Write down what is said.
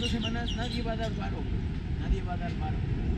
dos semanas nadie va a dar varo, nadie va a dar varo.